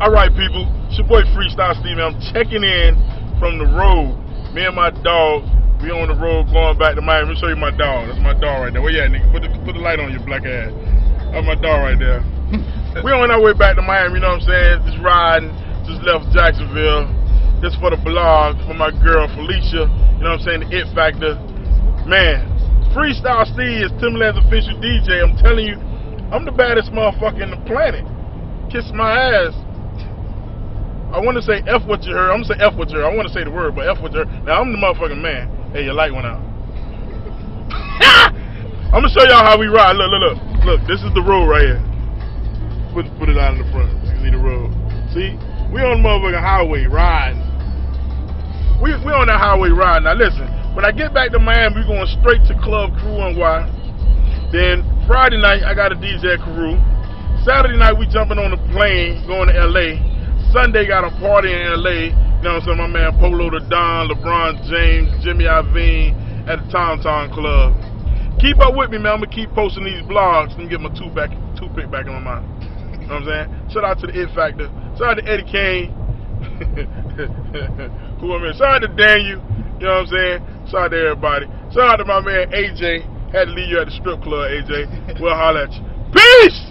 All right, people. It's your boy Freestyle Steve. I'm checking in from the road. Me and my dog, we on the road going back to Miami. Let me show you my dog. That's my dog right there. Where you at, nigga? Put the, put the light on your black ass. That's my dog right there. we on our way back to Miami, you know what I'm saying? Just riding. Just left Jacksonville. This for the blog, for my girl Felicia. You know what I'm saying? The It Factor. Man, Freestyle Steve is Timbaland's official DJ. I'm telling you, I'm the baddest motherfucker in the planet. Kiss my ass. I want to say F what you heard. I'm going to say F what you heard. I want to say the word, but F what you heard. Now, I'm the motherfucking man. Hey, your light went out. I'm going to show y'all how we ride. Look, look, look. Look, this is the road right here. Put, put it out in the front. You see the road. See? We on the motherfucking highway riding. We, we on that highway riding. Now, listen. When I get back to Miami, we going straight to Club Crew NY. Then Friday night, I got a DJ Crew. Saturday night, we jumping on the plane going to LA. Sunday got a party in LA. You know what I'm saying? My man Polow da Don, LeBron James, Jimmy Iovine at the Tom Tom Club. Keep up with me, man. I'm gonna keep posting these blogs. Let me get my tooth back, toothpick back in my mouth. You know what I'm saying? Shout out to the It Factor. Shout out to Eddie Kane. Who I mean? Shout out to Daniel. You know what I'm saying? Shout out to everybody. Shout out to my man AJ. Had to leave you at the strip club, AJ. We'll holler at you. Peace!